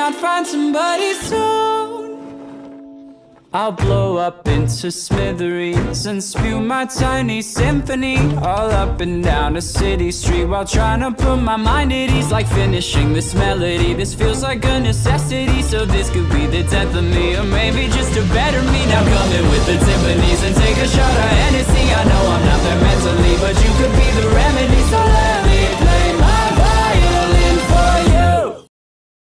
I'd find somebody soon I'll blow up into smithereens and spew my tiny symphony all up and down a city street while trying to put my mind at ease like finishing this melody. This feels like a necessity, so this could be the death of me or maybe just a better me. Now come in with the Tiffany's and take a shot at Hennessy